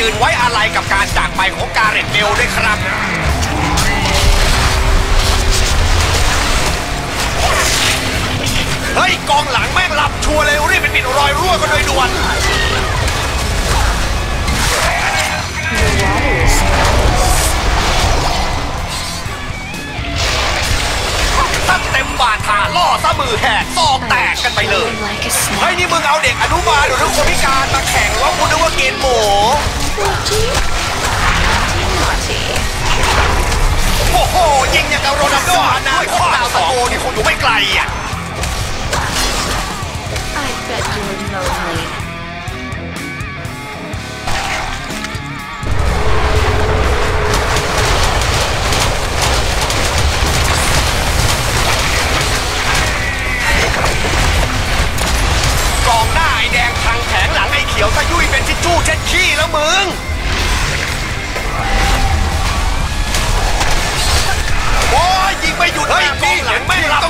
กับการจากไปของการเรตเบลด้วยครับเฮ้ยกองหลังแม่งหลับชัวร์เลยรีบไปปิดรอยรั่วกันโดยด่วนตั้งเต็มบาทาล่อซะมือแหกซอกแตกกันไปเลย like a เฮ้ย snack. นี่มึงเอาเด็กอนุบาลหรือคนพิการมาแข่งว่ากูนึกว่ากินหมู สโก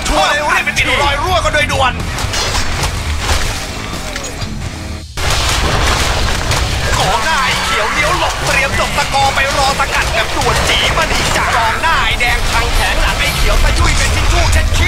งแม่งรับชัวเลยรีบไปปิดรอยรั่วกันโดยด่วนกองหน้าไอ้เขียวเลี้ยวหลบเตรียมจบสกอไปรอตะกัดแบบด่วนจีมันีจากกองหน้าไอ้แดงทางแผงหลังไอ้เขียวตะยุ่ยเป็นชิ้นชู่เช็ดขี้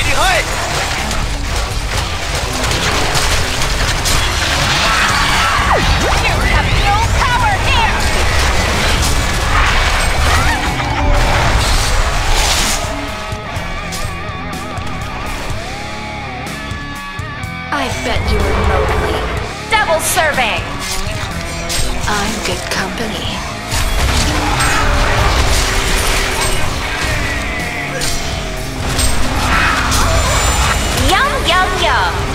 ดูแม่งหน่อยดิเฮ้ย You have no power here! I bet you're lonely. Double serving! I'm good company. 张扬。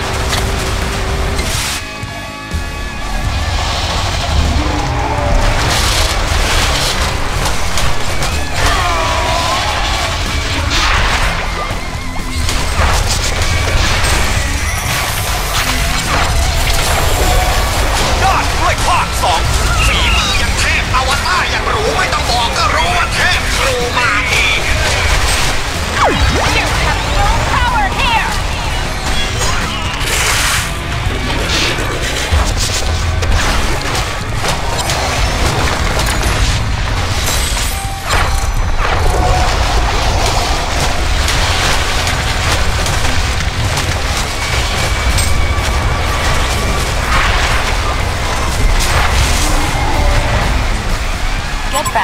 ก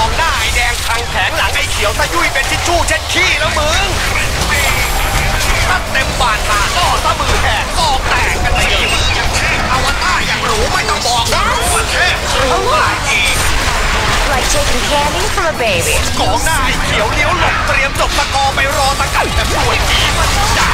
องหน้าไอ้แดงทางแผงหลังไอ้เขียวตะยุ่ยเป็นทิชชู่เช็ดขี้แล้วมึงตัดเต็มบาทาล่อซะมือแหกซอกแตกกันเลยมือย่างเทพอวตารอย่างหรูไม่ต้องบอกก็รู้ว่าเทพครูมาเอง Like taking candy from a baby. กองหน้าไอ้เขียวเลี้ยวหลบเตรียมจบตะกอไปรอตะกันแบบด่วนจีมันจ้า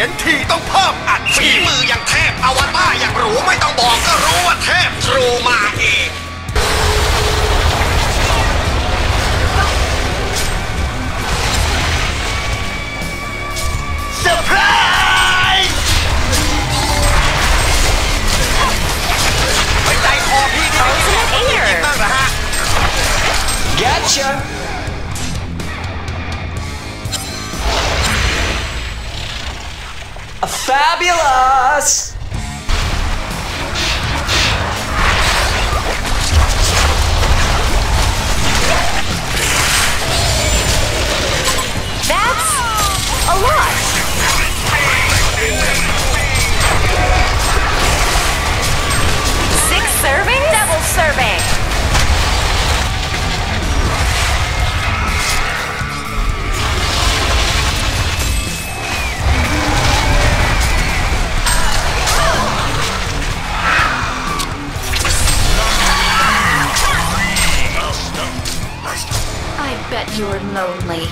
เห็นทีต้องเพิ่มอัดฝีมืออย่างเทพอวตารอย่างหรูไม่ต้องบอกก็รู้ว่าเทพทรูมาเองเซอร์ไพรส์ไปใจคอพี่นี่ไม่ได้ยิงตั้งเหรอฮะ Gotcha! Fabulous! You're lonely.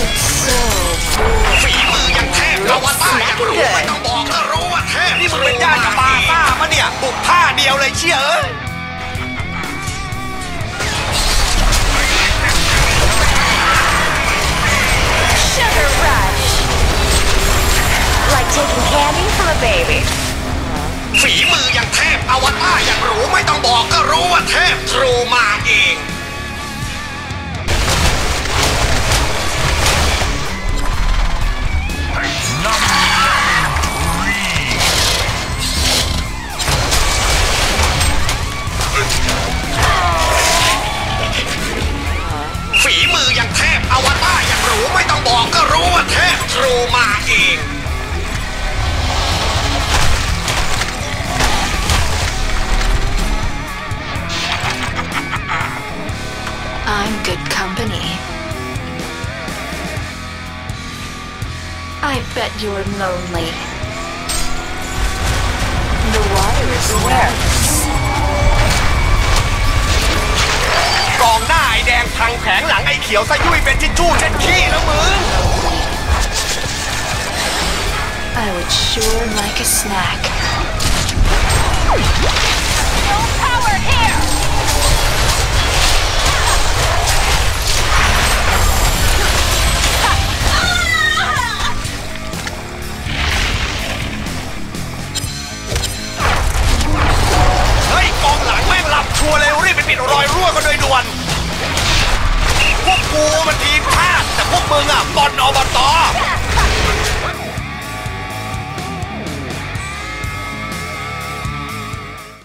It's so boring. ฝีมือยังเทพอวตารอย่างรูไม่ต้องบอกก็รู้ว่าเทพนี่มึงเป็นญาติกับบาซ่ามะเนี่ยบุกท่าเดียวเลยเชี่ยเอ้ย Sugar rush. Like taking candy from a baby. ฝีมือยังเทพอวตารอย่างหรูไม่ต้องบอกก็รู้ว่าเทพทรูมาเองฝีมือยังเทพอวตารอย่างหรูไม่ต้องบอกก็รู้ว่าเทพทรูมาเอง I bet you're lonely. The water is wet. กองหน้าไอแดงพังแผงหลังไอเขียวซะยุ่ยเป็นทิชชู่เช็ดขี้แล้วมึง I would sure like a snack. No power here. ปิดรอยรั่วกันโดยด่วน พวกกูมันทีมชาติแต่พวกมึงอะบอลอบต